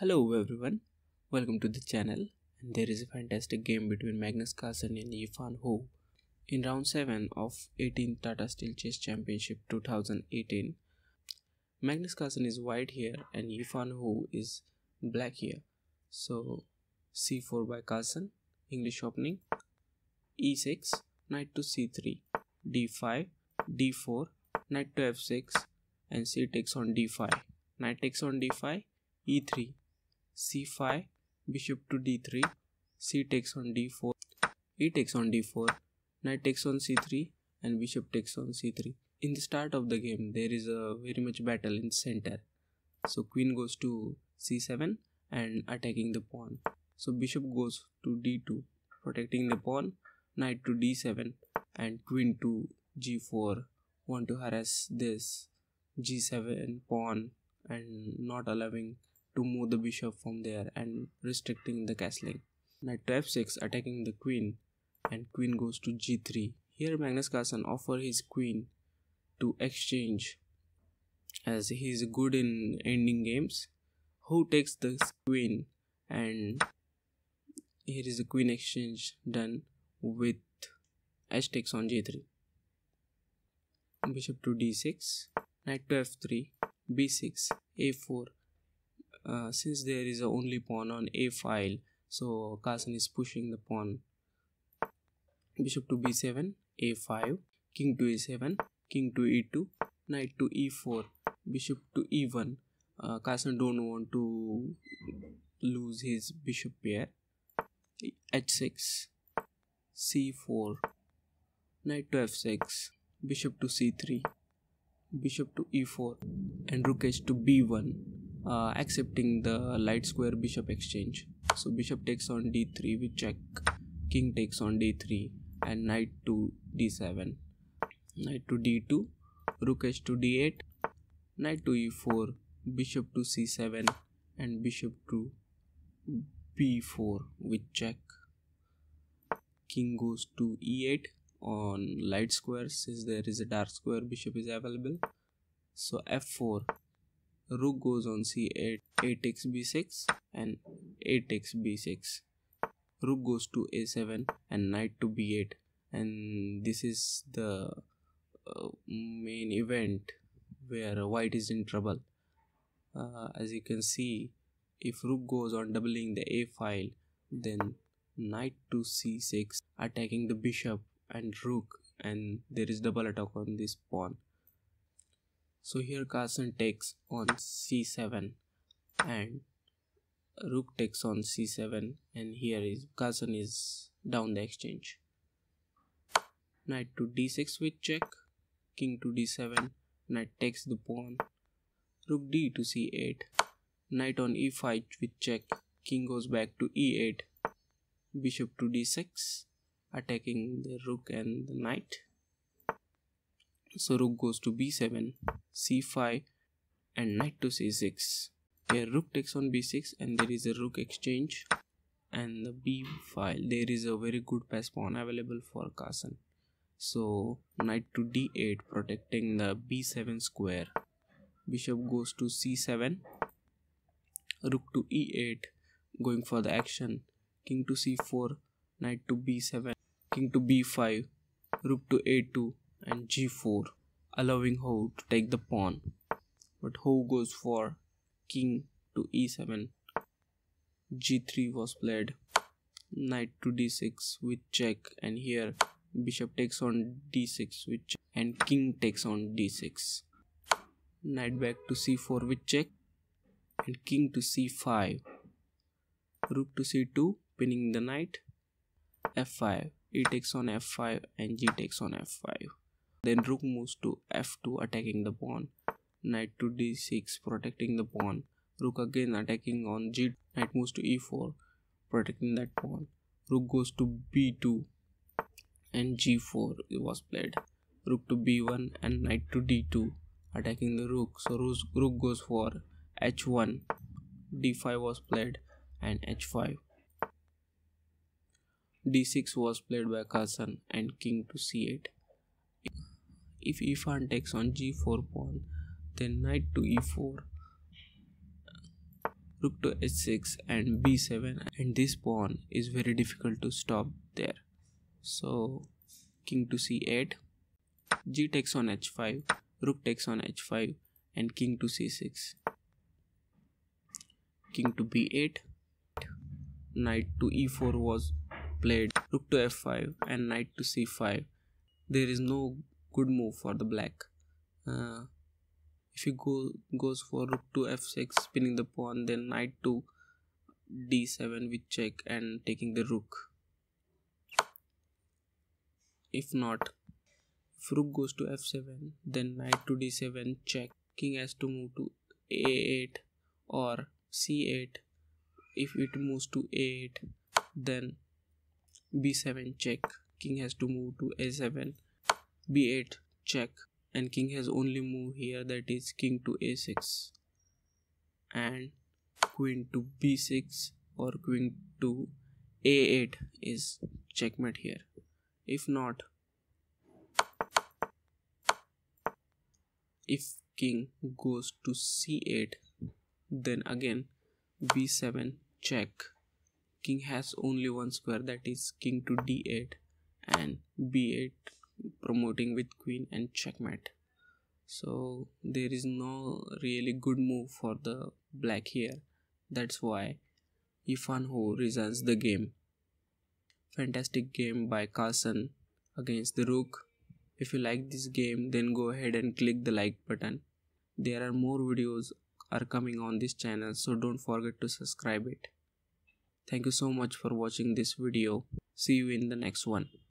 Hello everyone, welcome to the channel. And there is a fantastic game between Magnus Carlsen and Yifan Hou. In round 7 of 18th Tata Steel Chess Championship 2018, Magnus Carlsen is white here and Yifan Hou is black here. So c4 by Carlsen, English opening, e6, knight to c3, d5, d4, knight to f6 and c takes on d5, knight takes on d5, e3 c5 bishop to d3 c takes on d4 e takes on d4 knight takes on c3 and bishop takes on c3 in the start of the game there is a very much battle in center. So queen goes to c7 and attacking the pawn. So bishop goes to d2 protecting the pawn knight to d7 and queen to g4 want to harass this g7 pawn and not allowing to move the bishop from there and restricting the castling. Knight to f6 attacking the queen and queen goes to g3. Here Magnus Carlsen offer his queen to exchange as he is good in ending games. Who takes the queen and here is the queen exchange done with h takes on g3 bishop to d6 knight to f3 b6 a4 uh, since there is only pawn on a file so Carlsen is pushing the pawn. Bishop to b7 a5 king to e7 king to e2 knight to e4 bishop to e1 uh, Carlsen don't want to lose his bishop pair. H6 c4 knight to f6 bishop to c3 bishop to e4 and rook h to b1 uh, accepting the light square bishop exchange. So bishop takes on d3 with check. King takes on d3 and knight to d7 knight to d2 rook h to d8 knight to e4 bishop to c7 and bishop to b4 with check. King goes to e8 on light square since there is a dark square bishop is available. So f4 rook goes on c8 a takes b6 and a takes b6 rook goes to a7 and knight to b8 and this is the uh, main event where white is in trouble. Uh, as you can see if rook goes on doubling the a file then knight to c6 attacking the bishop and rook and there is double attack on this pawn so here Carlsen takes on c7 and rook takes on c7 and here is Carlsen is down the exchange. Knight to d6 with check, king to d7, knight takes the pawn, rook d to c8, knight on e5 with check, king goes back to e8, bishop to d6, attacking the rook and the knight. So rook goes to b7 c5 and knight to c6 here rook takes on b6 and there is a rook exchange and the b file. There is a very good pass pawn available for Carlsen so knight to d8 protecting the b7 square. Bishop goes to c7 rook to e8 going for the action. King to c4 knight to b7 king to b5 rook to a2 and g4 allowing Hou to take the pawn. But Hou goes for king to e7 g3 was played. Knight to d6 with check. And here bishop takes on d6 with check, and king takes on d6 knight back to c4 with check. And king to c5 rook to c2 pinning the knight. f5 e takes on f5 and g takes on f5 then rook moves to f2 attacking the pawn. Knight to d6 protecting the pawn. Rook again attacking on g. Knight moves to e4 protecting that pawn. Rook goes to b2 and g4 was played. Rook to b1 and knight to d2 attacking the rook. So rook goes for h1. d5 was played and h5 d6 was played by Carlsen and king to c8 if Yifan takes on g4 pawn, then knight to e4, rook to h6 and b7 and this pawn is very difficult to stop there. So king to c8 g takes on h5 rook takes on h5 and king to c6 king to b8 knight to e4 was played rook to f5 and knight to c5 there is no good move for the black. Uh, if he go goes for rook to f6 spinning the pawn then knight to d7 with check and taking the rook. If not if rook goes to f7 then knight to d7 check king has to move to a8 or c8 if it moves to a8 then b7 check king has to move to a7 b8 check. And king has only move here that is king to a6 and queen to b6 or queen to a8 is checkmate here. If not if king goes to c8 then again b7 check. King has only one square that is king to d8 and b8 promoting with queen and checkmate. So there is no really good move for the black here. That's why Yifan Hou resigns the game. Fantastic game by Carlsen against the rook. If you like this game then go ahead and click the like button. There are more videos are coming on this channel so don't forget to subscribe it. Thank you so much for watching this video. See you in the next one